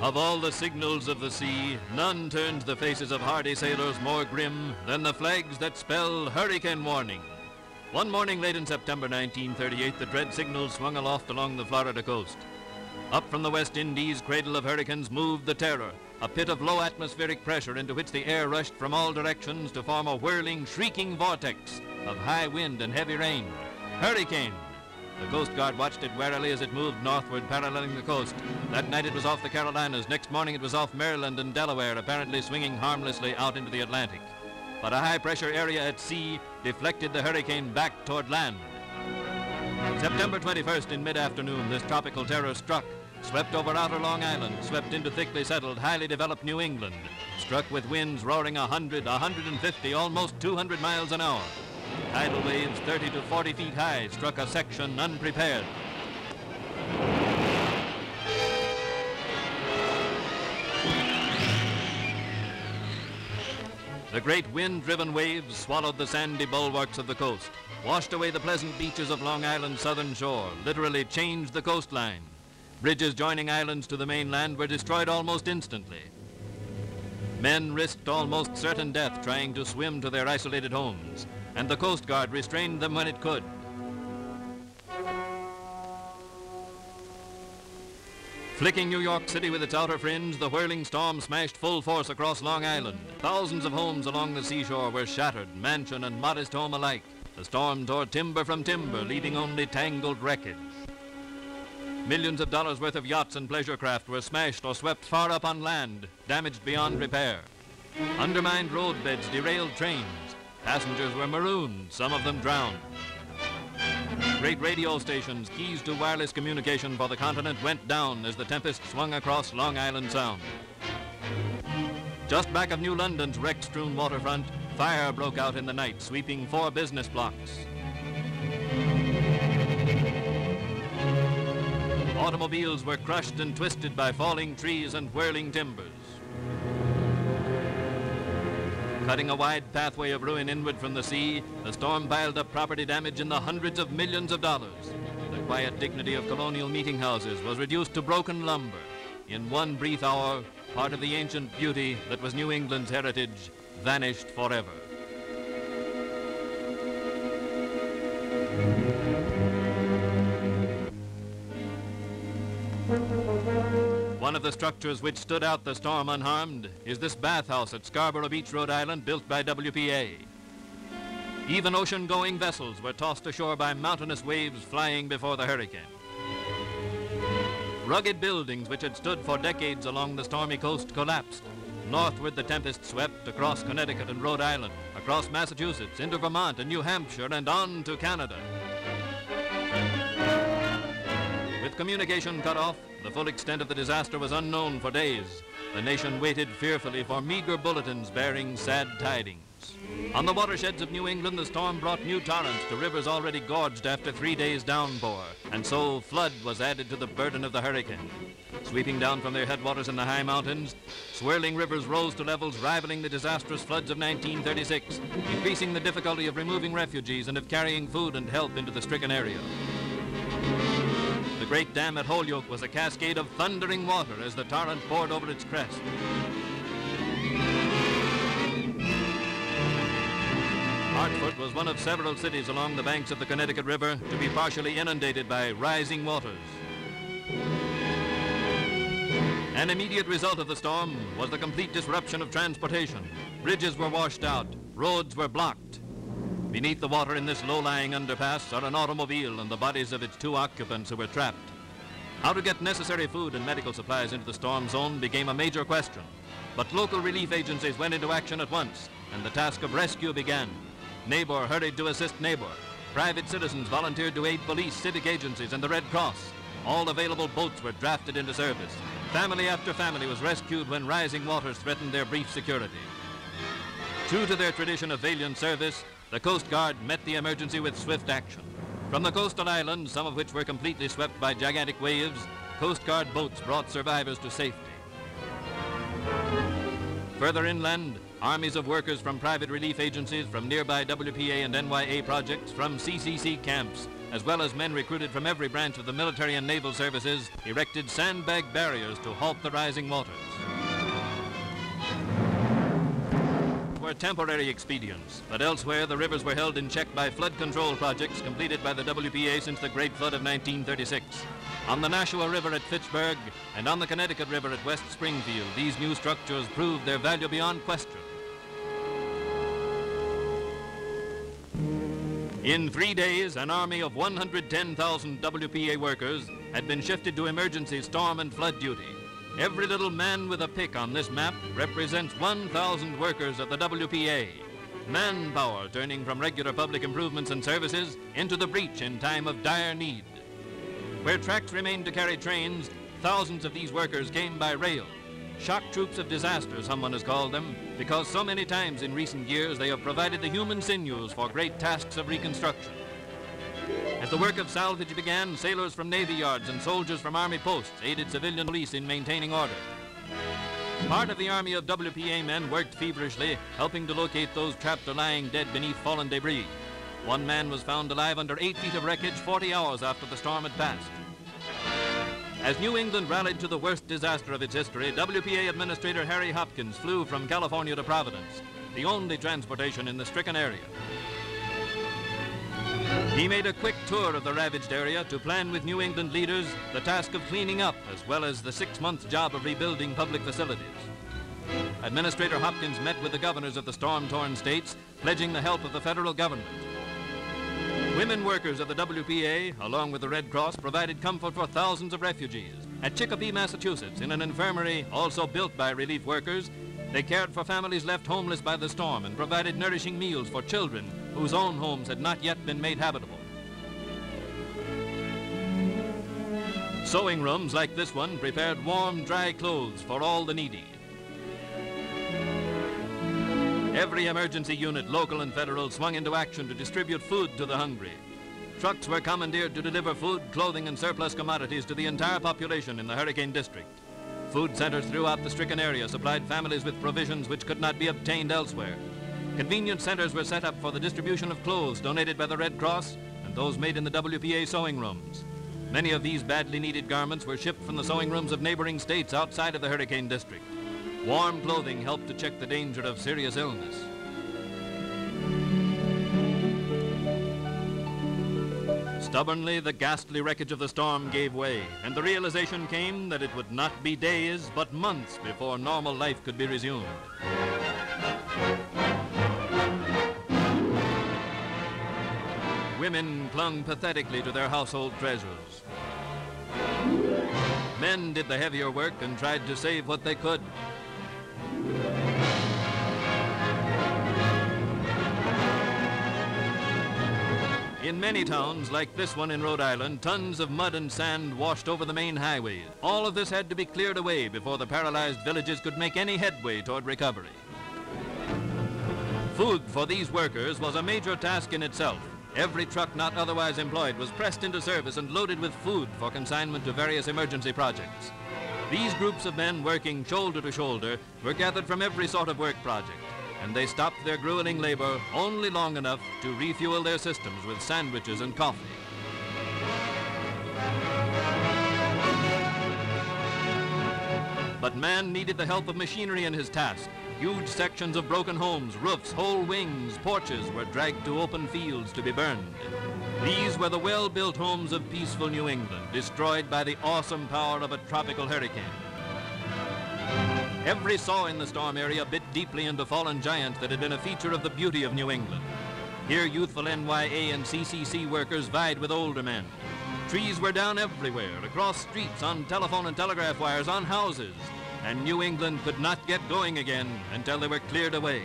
Of all the signals of the sea, none turns the faces of hardy sailors more grim than the flags that spell hurricane warning. One morning late in September 1938, the dread signal swung aloft along the Florida coast. Up from the West Indies cradle of hurricanes moved the Terror, a pit of low atmospheric pressure into which the air rushed from all directions to form a whirling, shrieking vortex of high wind and heavy rain. Hurricane! The Coast Guard watched it warily as it moved northward, paralleling the coast. That night it was off the Carolinas. Next morning it was off Maryland and Delaware, apparently swinging harmlessly out into the Atlantic. But a high-pressure area at sea deflected the hurricane back toward land. September 21st in mid-afternoon, this tropical terror struck, swept over outer Long Island, swept into thickly settled, highly developed New England, struck with winds roaring 100, 150, almost 200 miles an hour. Tidal waves 30 to 40 feet high struck a section unprepared. The great wind-driven waves swallowed the sandy bulwarks of the coast, washed away the pleasant beaches of Long Island's southern shore, literally changed the coastline. Bridges joining islands to the mainland were destroyed almost instantly. Men risked almost certain death trying to swim to their isolated homes and the Coast Guard restrained them when it could. Flicking New York City with its outer fringe, the whirling storm smashed full force across Long Island. Thousands of homes along the seashore were shattered, mansion and modest home alike. The storm tore timber from timber, leaving only tangled wreckage. Millions of dollars worth of yachts and pleasure craft were smashed or swept far up on land, damaged beyond repair. Undermined roadbeds derailed trains, Passengers were marooned, some of them drowned. Great radio stations, keys to wireless communication for the continent went down as the tempest swung across Long Island Sound. Just back of New London's wreck-strewn waterfront, fire broke out in the night, sweeping four business blocks. Automobiles were crushed and twisted by falling trees and whirling timbers. Cutting a wide pathway of ruin inward from the sea, the storm piled up property damage in the hundreds of millions of dollars. The quiet dignity of colonial meeting houses was reduced to broken lumber. In one brief hour, part of the ancient beauty that was New England's heritage vanished forever. One of the structures which stood out the storm unharmed is this bathhouse at Scarborough Beach, Rhode Island, built by WPA. Even ocean-going vessels were tossed ashore by mountainous waves flying before the hurricane. Rugged buildings which had stood for decades along the stormy coast collapsed. Northward the tempest swept across Connecticut and Rhode Island, across Massachusetts, into Vermont and New Hampshire, and on to Canada. Communication cut off, the full extent of the disaster was unknown for days. The nation waited fearfully for meager bulletins bearing sad tidings. On the watersheds of New England, the storm brought new torrents to rivers already gorged after three days' downpour, and so flood was added to the burden of the hurricane. Sweeping down from their headwaters in the high mountains, swirling rivers rose to levels rivaling the disastrous floods of 1936, increasing the difficulty of removing refugees and of carrying food and help into the stricken area great dam at Holyoke was a cascade of thundering water as the torrent poured over its crest. Hartford was one of several cities along the banks of the Connecticut River to be partially inundated by rising waters. An immediate result of the storm was the complete disruption of transportation. Bridges were washed out, roads were blocked, Beneath the water in this low-lying underpass are an automobile and the bodies of its two occupants who were trapped. How to get necessary food and medical supplies into the storm zone became a major question. But local relief agencies went into action at once, and the task of rescue began. Neighbor hurried to assist neighbor. Private citizens volunteered to aid police, civic agencies, and the Red Cross. All available boats were drafted into service. Family after family was rescued when rising waters threatened their brief security. True to their tradition of valiant service, the Coast Guard met the emergency with swift action. From the coastal islands, some of which were completely swept by gigantic waves, Coast Guard boats brought survivors to safety. Further inland, armies of workers from private relief agencies, from nearby WPA and NYA projects, from CCC camps, as well as men recruited from every branch of the military and naval services, erected sandbag barriers to halt the rising waters. Temporary expedients, but elsewhere the rivers were held in check by flood control projects completed by the WPA since the Great Flood of 1936. On the Nashua River at Fitchburg and on the Connecticut River at West Springfield, these new structures proved their value beyond question. In three days, an army of 110,000 WPA workers had been shifted to emergency storm and flood duty. Every little man with a pick on this map represents 1,000 workers of the WPA. Manpower turning from regular public improvements and services into the breach in time of dire need. Where tracks remained to carry trains, thousands of these workers came by rail. Shock troops of disaster, someone has called them, because so many times in recent years they have provided the human sinews for great tasks of reconstruction. As the work of salvage began, sailors from Navy yards and soldiers from Army posts aided civilian police in maintaining order. Part of the army of WPA men worked feverishly, helping to locate those trapped or lying dead beneath fallen debris. One man was found alive under eight feet of wreckage 40 hours after the storm had passed. As New England rallied to the worst disaster of its history, WPA Administrator Harry Hopkins flew from California to Providence, the only transportation in the stricken area. He made a quick tour of the ravaged area to plan with New England leaders the task of cleaning up as well as the six-month job of rebuilding public facilities. Administrator Hopkins met with the governors of the storm-torn states, pledging the help of the federal government. Women workers of the WPA, along with the Red Cross, provided comfort for thousands of refugees. At Chicopee, Massachusetts, in an infirmary also built by relief workers, they cared for families left homeless by the storm and provided nourishing meals for children whose own homes had not yet been made habitable. Sewing rooms like this one prepared warm, dry clothes for all the needy. Every emergency unit, local and federal, swung into action to distribute food to the hungry. Trucks were commandeered to deliver food, clothing, and surplus commodities to the entire population in the Hurricane District. Food centers throughout the stricken area supplied families with provisions which could not be obtained elsewhere. Convenience centers were set up for the distribution of clothes donated by the Red Cross and those made in the WPA sewing rooms. Many of these badly needed garments were shipped from the sewing rooms of neighboring states outside of the Hurricane District. Warm clothing helped to check the danger of serious illness. Stubbornly, the ghastly wreckage of the storm gave way, and the realization came that it would not be days, but months before normal life could be resumed. Women clung pathetically to their household treasures. Men did the heavier work and tried to save what they could. In many towns, like this one in Rhode Island, tons of mud and sand washed over the main highways. All of this had to be cleared away before the paralyzed villages could make any headway toward recovery. Food for these workers was a major task in itself. Every truck not otherwise employed was pressed into service and loaded with food for consignment to various emergency projects. These groups of men working shoulder to shoulder were gathered from every sort of work project, and they stopped their grueling labor only long enough to refuel their systems with sandwiches and coffee. But man needed the help of machinery in his task. Huge sections of broken homes, roofs, whole wings, porches were dragged to open fields to be burned. These were the well-built homes of peaceful New England, destroyed by the awesome power of a tropical hurricane. Every saw in the storm area bit deeply into fallen giants that had been a feature of the beauty of New England. Here youthful NYA and CCC workers vied with older men. Trees were down everywhere, across streets, on telephone and telegraph wires, on houses and New England could not get going again until they were cleared away.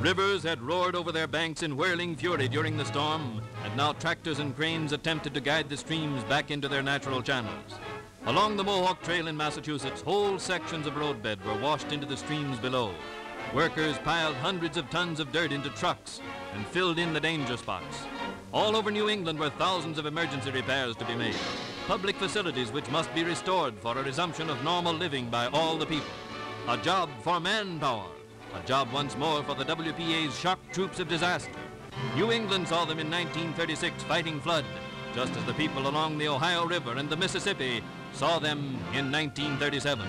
Rivers had roared over their banks in whirling fury during the storm, and now tractors and cranes attempted to guide the streams back into their natural channels. Along the Mohawk Trail in Massachusetts, whole sections of roadbed were washed into the streams below. Workers piled hundreds of tons of dirt into trucks and filled in the danger spots. All over New England were thousands of emergency repairs to be made public facilities which must be restored for a resumption of normal living by all the people. A job for manpower. A job once more for the WPA's shock troops of disaster. New England saw them in 1936 fighting flood, just as the people along the Ohio River and the Mississippi saw them in 1937.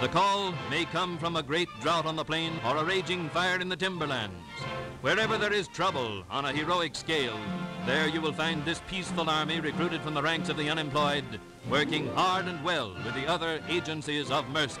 The call may come from a great drought on the plain or a raging fire in the timberlands. Wherever there is trouble on a heroic scale, there you will find this peaceful army recruited from the ranks of the unemployed, working hard and well with the other agencies of mercy.